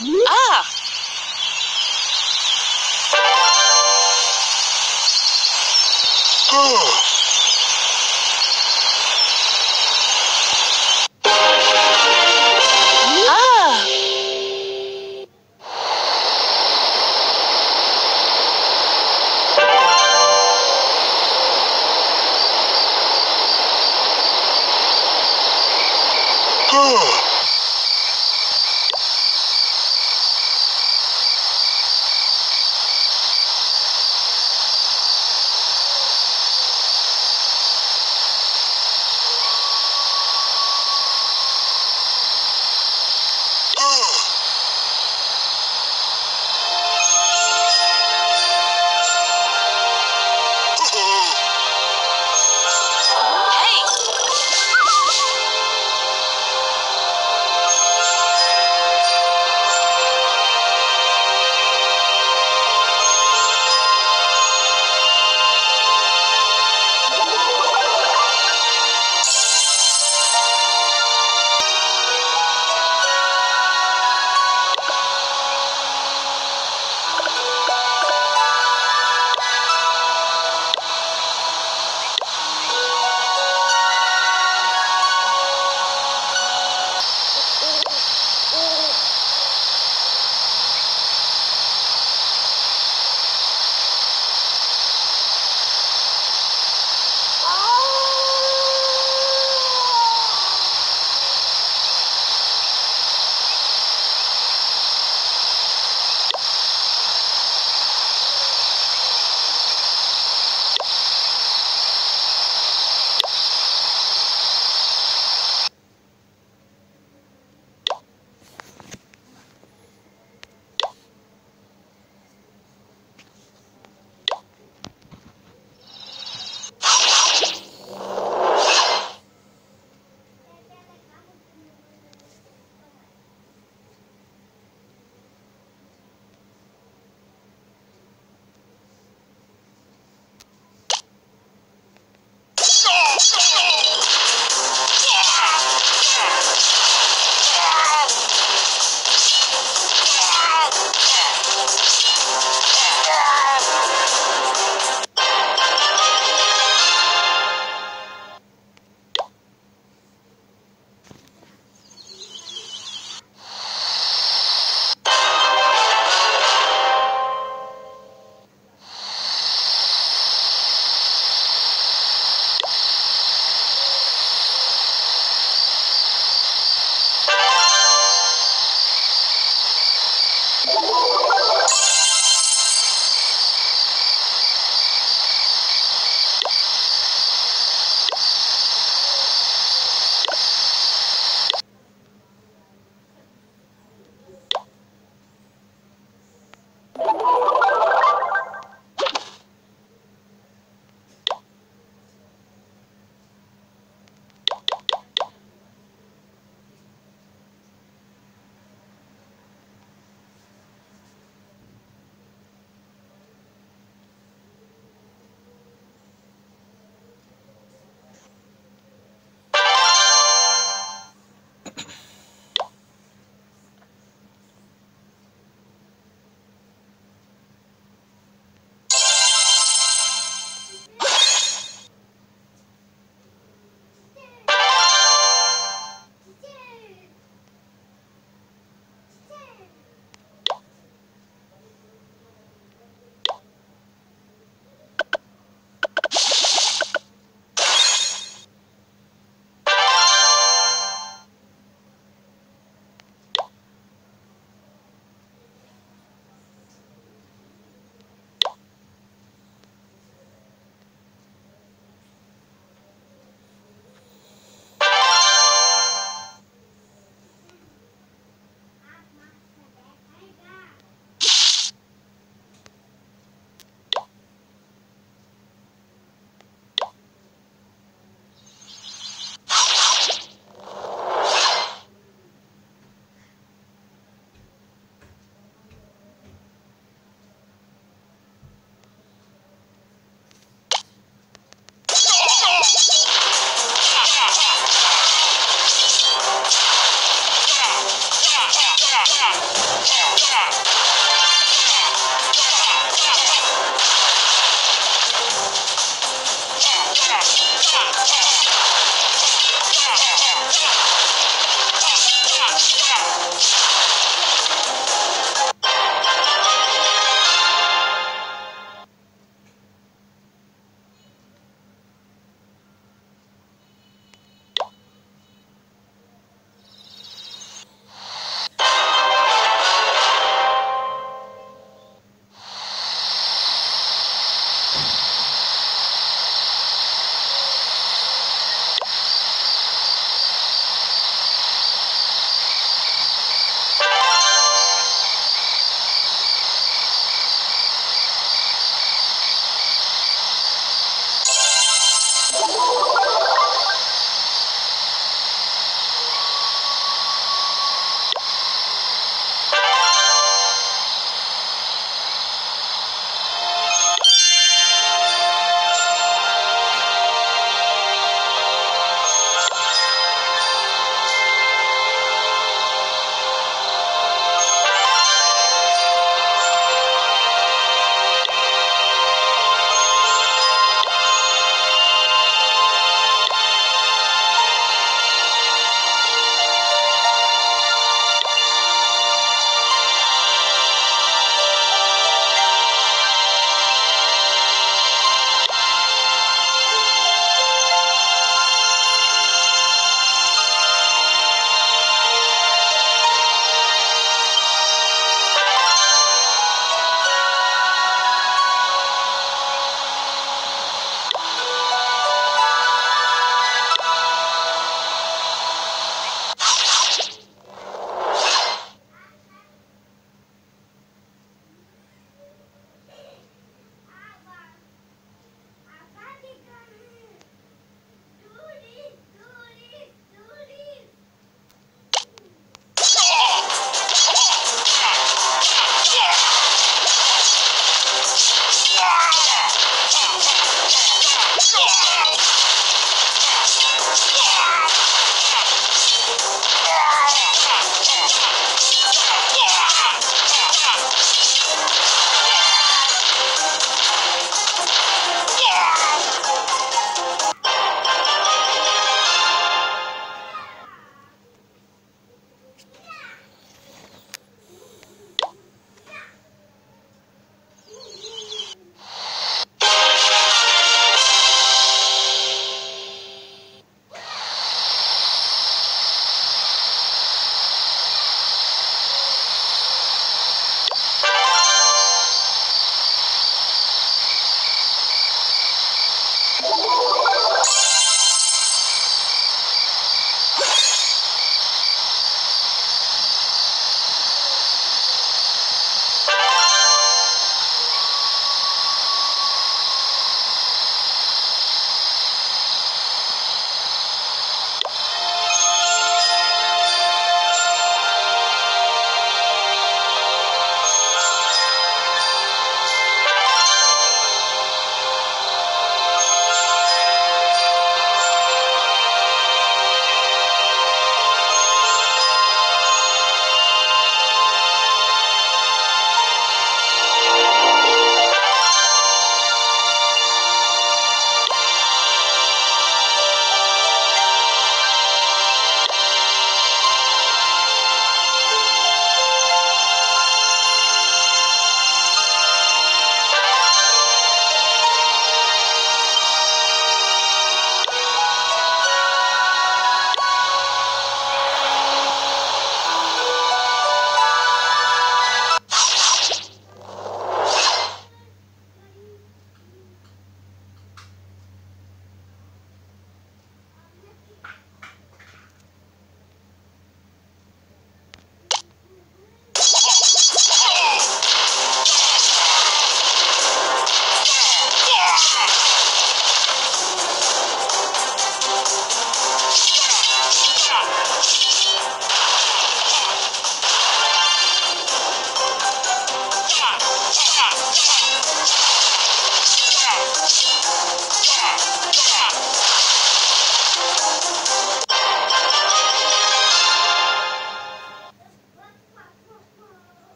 Ah! Oh!